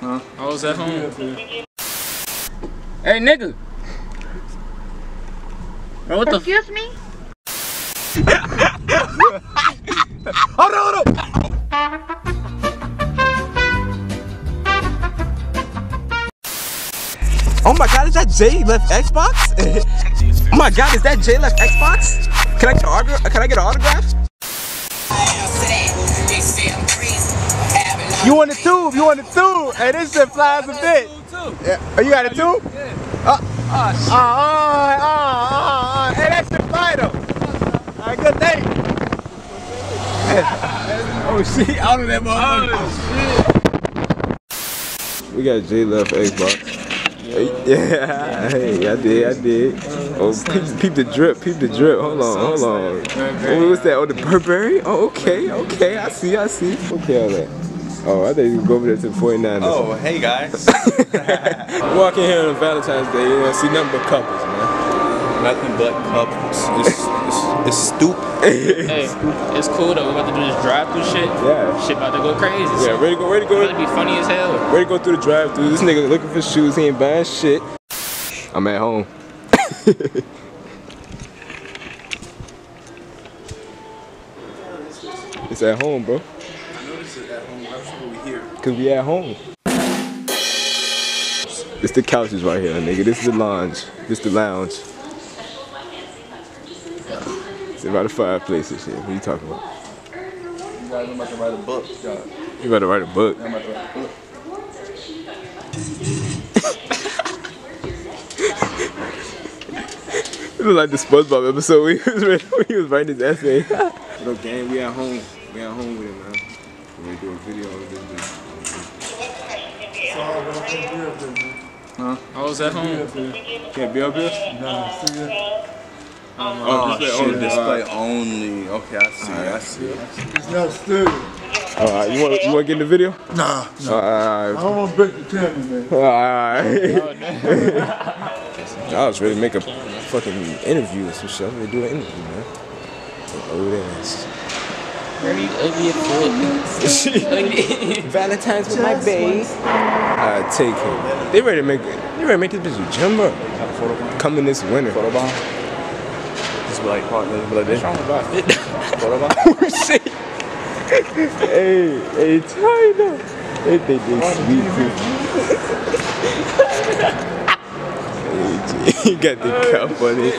Huh? I was at home. Hey, nigga. Bro, what the? Excuse me? Hold on, hold on. Oh my god, is that Jay left Xbox? oh my god, is that Jay left Xbox? Can I get an autograph? Can I get an autograph? You want the tube? You want the tube? Hey, this shit flies a bit. Yeah. Oh, you got a tube? Uh, oh, oh, oh, oh, oh. Hey, that shit fly though. All right, good day. oh shit, out of that motherfucker. Oh, we got Jay left Xbox. Yeah, hey, I did, I did. Oh, peep, peep the drip, peep the drip. Hold on, hold on. Oh, what was that? Oh, the Burberry? Oh, okay, okay. I see, I see. Okay, all that. Oh, I think you go over there to the 49ers. Oh, hey guys. Walking here on Valentine's Day, you don't see nothing but couples, man. Nothing but couples. It's, it's, it's stupid. Hey, it's cool though. We're about to do this drive-through shit. Yeah. Shit about to go crazy. Yeah, ready to go, ready to It's about to go, be funny as hell. ready to go through the drive-through. This nigga looking for shoes, he ain't buying shit. I'm at home. it's at home, bro. We hear. Cause we at home. It's the couches right here, nigga. This is the lounge. This the lounge. It's about the fireplace and shit. What you talking about? You guys, I'm about to write a book. y'all. You better write a book. I'm about to write a book. It was like the SpongeBob episode when he was, writing- when he was writing his essay. What up, gang? We at home. We at home with it, man. We're gonna do a video of this. Huh? Oh, I was at home. Can't be up here? Oh, oh, display shit, only. display only. Okay, I see, I see. It's not studio. Alright, you want you want to get in the video? Nah, Alright, I don't want to break the camera, man. alright. I was ready to make a fucking interview or some shit. I'm ready to do an interview, man. Old ass. Very ugly as fuck. Valentine's with my babe. I take him. They ready to make they ready to make this bitch a gym bro. Coming this winter. Photo bomb? Just be like, partner, be like this. Photo bomb? Oh shit. hey, hey, China. They think they sweet too. hey, G, you got the cup on it.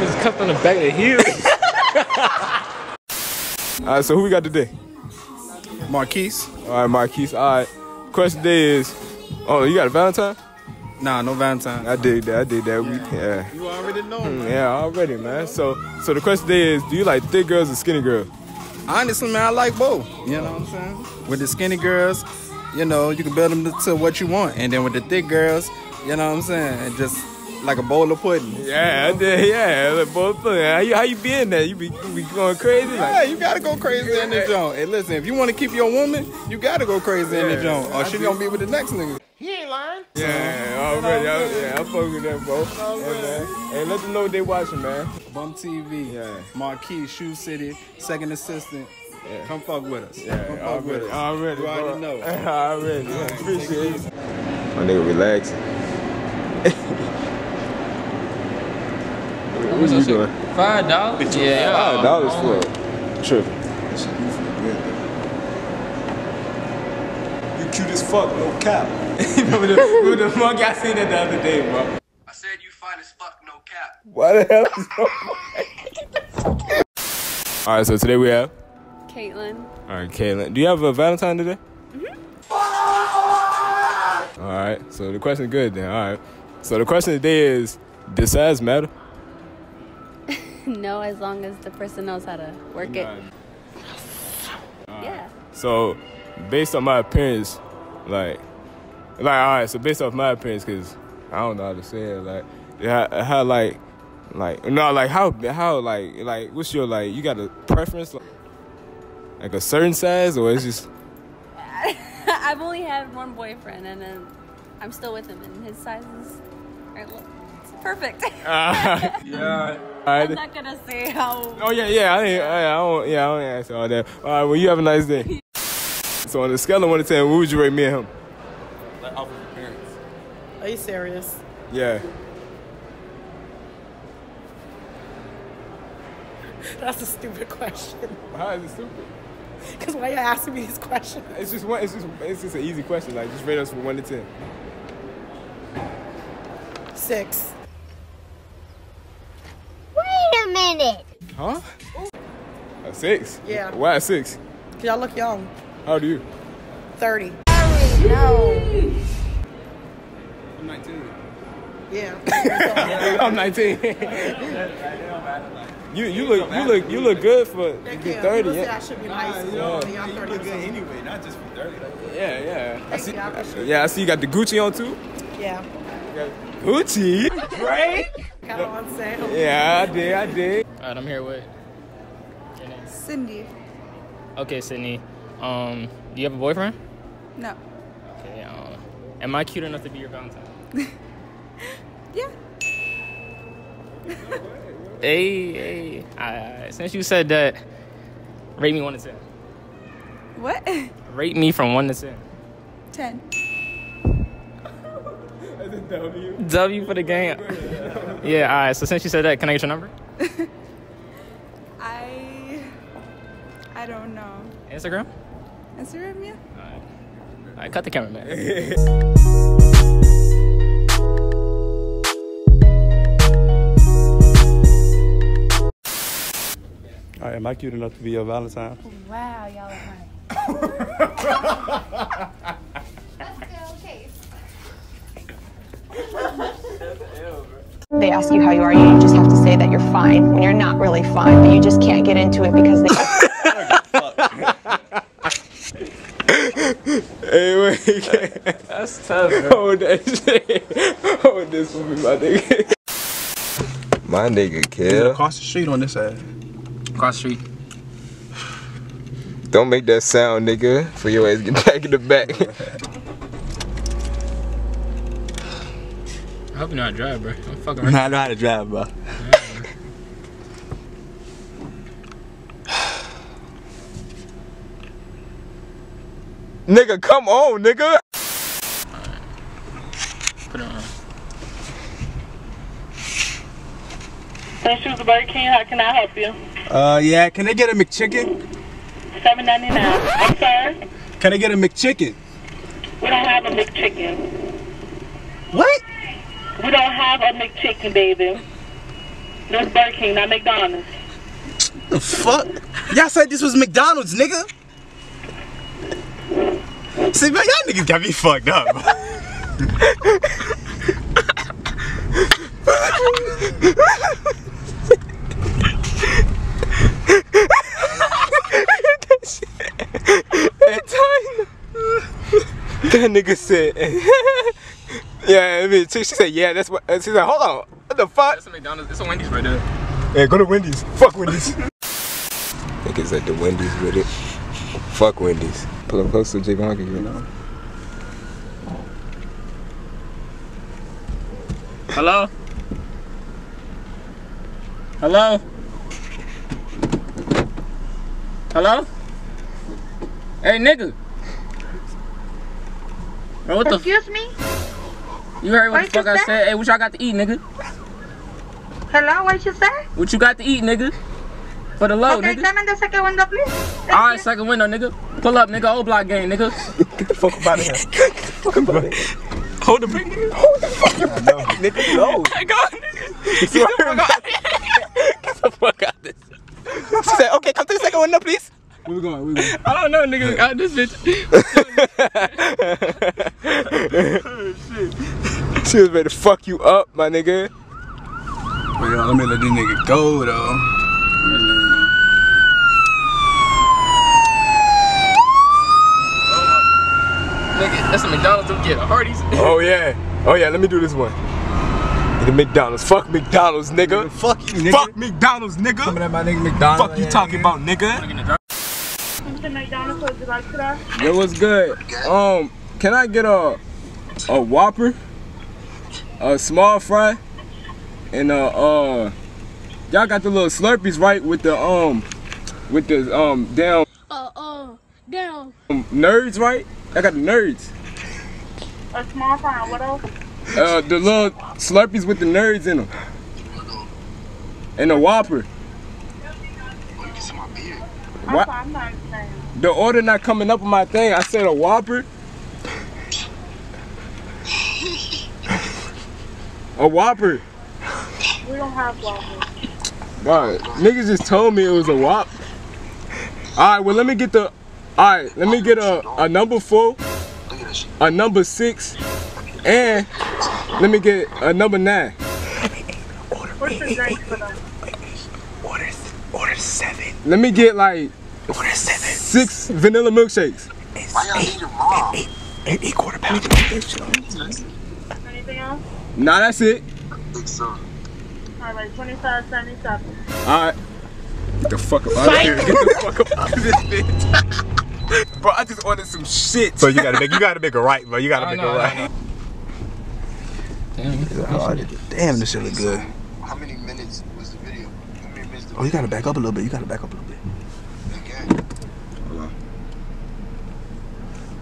Just cuffed on the back of the heel. Alright, so who we got today? Marquise? Alright, Marquise. Alright. Question today is, oh, you got a Valentine? Nah, no Valentine. I did that. I did that week. Yeah. You already know. Mm, Yeah, already, man. So, so the question today is, do you like thick girls or skinny girls? Honestly, man, I like both. You know what I'm saying? With the skinny girls, you know, you can build them to, to what you want. And then with the thick girls, you know what I'm saying? It just like a bowl of pudding. Yeah, I did. Yeah, like both. of them. How you how you been there? You be, you be going crazy? Yeah, Like, you gotta go crazy in the joint. Hey, listen, if you want to keep your woman, you gotta go crazy in the Yeah, joint, or I she do. gonna be with the next nigga. He ain't lying. yeah, already. I, yeah, I fuck with that, bro. Hey, man. Hey, let them know what they watching, man. Bump TV, Yeah. Marquise, Shoe City, second assistant. Yeah. Come fuck with us. Yeah, Come fuck already, with us. already. You already bro. know. already. Yeah, appreciate it. My nigga, relax. what What's are you that doing? Five dollars? Yeah, yeah. Five dollars for a trip. You cute as fuck, no cap. remember, the, remember the monkey? I seen that the other day, bro. I said you fine as fuck, no cap. Why the hell? is All right, so today we have. Caitlin. All right, Kaylin. Do you have a Valentine today? Mm-hmm. All right. So the question is good then. All right. So the question today is: Does size matter? No, as long as the person knows how to work it. Yeah. So, based on my appearance, like, like, all right. So based off my appearance, cause I don't know how to say it. Like, how, how like, like, no, like, how, how, like, like, what's your like? You got a preference, like, like a certain size, or it's just I've only had one boyfriend, and then I'm still with him, and his sizes are look, it's perfect. yeah. All right. I'm not gonna say how. Oh yeah, yeah. I ain't, I, I don't, yeah, I don't answer all that. All right. Well, you have a nice day. So on a scale of one to ten, what would you rate me and him? Like off of appearance. Are you serious? Yeah. That's a stupid question. How is it stupid? Because why are you asking me these questions? It's just one. It's just it's just an easy question. Like just rate us from one to ten. Six. Wait a minute. Huh? A six? Yeah. Why a six? Cause y'all look young. How old are you? 30. No. I'm 19. Yeah. I'm 19. you you look you look you look good for to be 30. People say I Yeah. should be in high school. yeah. y'all 30 years anyway, not just for 30. Like, Yeah, yeah. I see, you, I yeah, I see you got the Gucci on too. Yeah. Gucci? Got on sale. Yeah, I did, I did. Alright, I'm here with. your name? Cindy. Okay, Sydney. Um, do you have a boyfriend? No. Okay. Um, am I cute enough to be your Valentine? Yeah. Hey, hey. Alright, since you said that, rate me one to ten. What? Rate me from one to ten. Ten. W for the game. Yeah. All right. So since you said that, can I get your number? I. I don't know. Instagram. Instagram, yeah. All right. All right. Cut the camera, man. All right, am I cute enough to be your Valentine? Wow, y'all are funny. They ask you how you are, you just have to say that you're fine when you're not really fine, but you just can't get into it because they. Hey, wait. That's tough, bro. Hold that shit. Hold this for me, my nigga. My nigga, kill. Across the street on this side. Cross street. Don't make that sound, nigga, for your ass get back in the back. hope you know how to drive, bro. I'm fucking right. I know how to drive, bro. nigga, come on, nigga. Put it on. Thanks, Sugar Burger King. How can I help you? Uh, yeah. Can I get a McChicken? Seven ninety nine. I'm sorry. Can I get a McChicken? We don't have a McChicken. What? We don't have a McChicken, baby. That's Burger King, not McDonald's. The fuck? Y'all said this was McDonald's, nigga. See, man, y'all niggas got me fucked up. That nigga said, yeah, I mean, she she said, yeah, that's what, she said, hold on, what the fuck? That's a McDonald's. It's a Wendy's right there. Yeah, go to Wendy's. Fuck Wendy's. I Niggas at the Wendy's with it. Fuck Wendy's. Pull up close to Javon can get on. Hello. Hello. Hello. Hey, nigga. Bro, what the? Excuse me? You heard what What the fuck I say? said? Hey, what y'all got to eat, nigga? Hello, what you say? What you got to eat, nigga? For the low, okay, nigga. come in the second window, please. All right, second window, nigga. Pull up, nigga. Old block game, nigga. Get the fuck out of here. Get the fuck out of here. Hold the brake, nigga. Hold the fuck out no. Nigga, no. Hey, go, nigga. Get the fuck out Get the fuck out of this. She said, okay, come to the second window, please. Where we going? Where we going? I don't know, nigga. Got this bitch. She was ready to fuck you up, my nigga. Wait, let me let this nigga go, though. nigga, that's a McDonald's. Don't get a Hardee's. Oh, yeah. Oh, yeah, let me do this one. Get a McDonald's. Fuck McDonald's, nigga. Fuck you, nigga. Fuck McDonald's, nigga. Coming at my nigga McDonald's. Fuck you talking about, nigga. Mr. McDonald's, would you like today? Yo, what's good? Um, can I get a a Whopper, a small fry, and a uh, y'all got the little Slurpees right with the um, with the um down. Uh, uh, Down. Um, nerds, right? I got the nerds. A small fry. What else? Uh, the little Slurpees with the nerds in them. And the Whopper. I'm What? sorry, I'm not understanding. The order not coming up on my thing. I said a Whopper. A Whopper. We don't have waffles. Right. Niggas just told me it was a Whop. Alright, well let me get the Alright, let me get a, a number four, a number six, and let me get a number nine. What's the drink for them? Order, order seven. Let me get like Order seven. six vanilla milkshakes. Why y'all need your mom? Eight, eight quarter pound. Anything? Nah, that's it. I think so. All right, 2577. Alright. Get the fuck up out of here. Get the fuck up out of this bitch. Bro, I just ordered some shit. So you gotta make you gotta make a right, bro. You gotta I make know, it I right. Damn. Damn, this shit look good. How many minutes was the video? How many minutes did Oh, you gotta back up a little bit. You gotta back up a little bit. Again.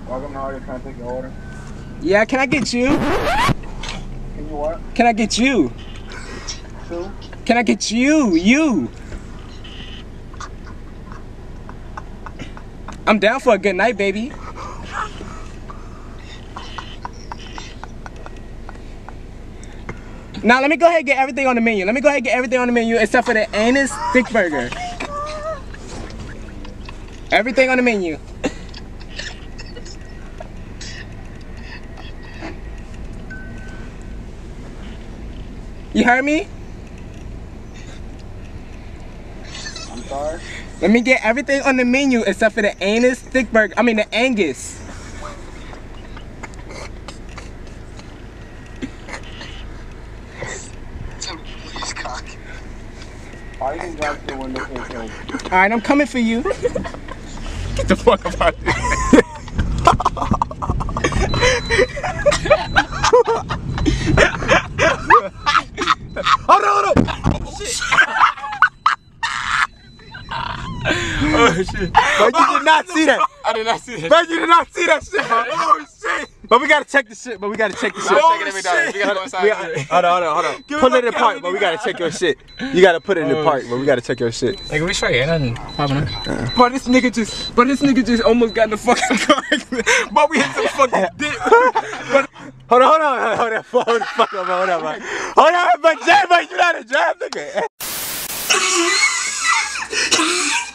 Welcome to order. Can I take your order? Yeah, can I get you? Can you what? Can I get you? Two? Can I get you? You. I'm down for a good night, baby. Now let me go ahead and get everything on the menu. Let me go ahead and get everything on the menu except for the anus stick burger. Everything on the menu. You heard me? I'm sorry? Let me get everything on the menu except for the anus stick burger. I mean the Angus. Please, cock. Oh, you can drive to the window. All right, I'm coming for you. Get the fuck up out of here. Hold on, hold on. Oh shit. But you did not see that. I did not see that. But you did not see that shit, bro. Oh shit. But we gotta check the shit. But we gotta check the shit. Oh, I'm checking every dollar. We gotta go inside. We gotta- hold on, hold on, hold on. Give Put it in my park, but we gotta check your shit. You gotta put it in the Oh, park, but we gotta check your shit. Like we straight, ain't nothing popping up. Uh. But this nigga just, but this nigga just almost got in the fucking car. but we hit some fucking dick. But Hold on, hold on, hold on, hold on, fuck up, hold on, man. Hold on, but Jay, but you not a drive, nigga.